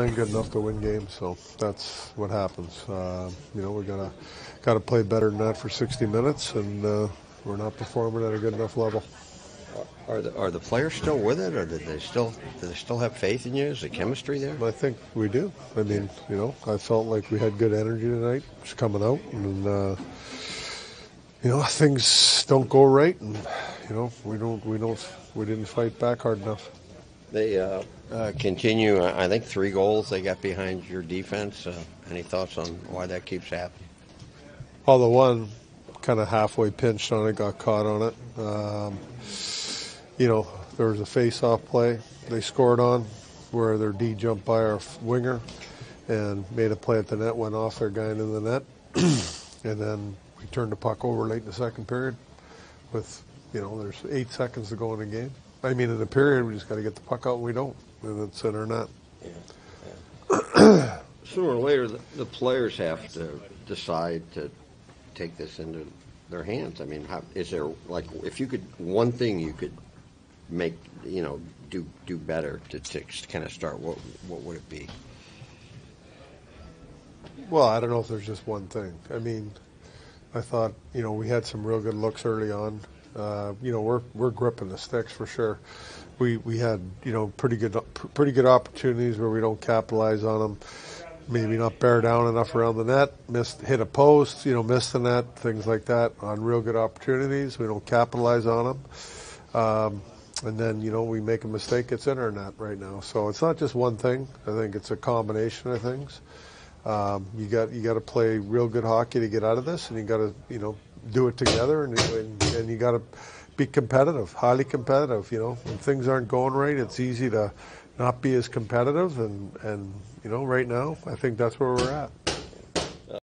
ain't good enough to win games, so that's what happens. Uh, you know, we gotta gotta play better than that for 60 minutes, and uh, we're not performing at a good enough level. Are the, are the players still with it, or did they still do they still have faith in you? Is the chemistry there? I think we do. I mean, you know, I felt like we had good energy tonight. It's coming out, and uh, you know, things don't go right, and you know, we don't, we don't, we didn't fight back hard enough. They uh, uh, continue. I think three goals they got behind your defense. Uh, any thoughts on why that keeps happening? Well, the one kind of halfway pinched on it, got caught on it. Um, you know, there was a face-off play they scored on where their D jumped by our winger and made a play at the net, went off their guy into the net, and then we turned the puck over late in the second period with, you know, there's eight seconds to go in the game. I mean, in the period, we just got to get the puck out, and we don't, and it's in our net. Sooner or later, the, the players have to decide to take this into their hands. I mean, how, is there like if you could one thing you could make you know do do better to, to kind of start? What what would it be? Well, I don't know if there's just one thing. I mean, I thought you know we had some real good looks early on. Uh, you know, we're we're gripping the sticks for sure. We we had you know pretty good pretty good opportunities where we don't capitalize on them. Maybe not bear down enough around the net. Missed hit a post, you know, missed the net, things like that on real good opportunities. We don't capitalize on them. Um, and then you know we make a mistake, it's in our net right now. So it's not just one thing. I think it's a combination of things. Um, you got you got to play real good hockey to get out of this, and you got to you know do it together, and and, and you got to be competitive, highly competitive. You know, when things aren't going right, it's easy to not be as competitive, and and you know right now I think that's where we're at.